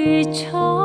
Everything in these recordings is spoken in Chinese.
宇宙。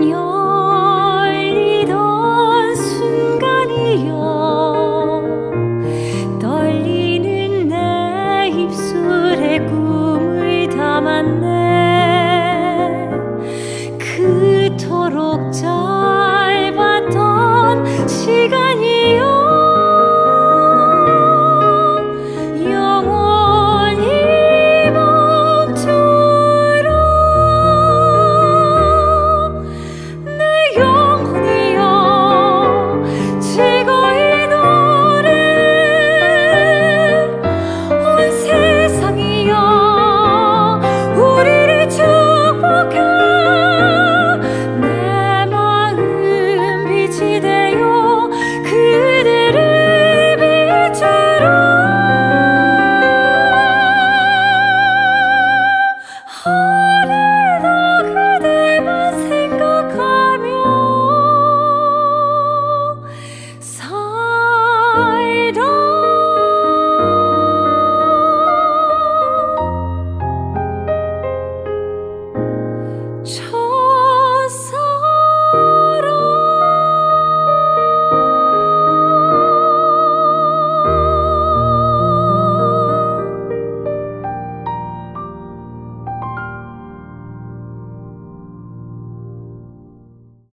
your